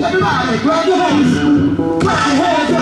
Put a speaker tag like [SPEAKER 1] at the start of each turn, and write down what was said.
[SPEAKER 1] Everybody, grab your hands. Clap your hands.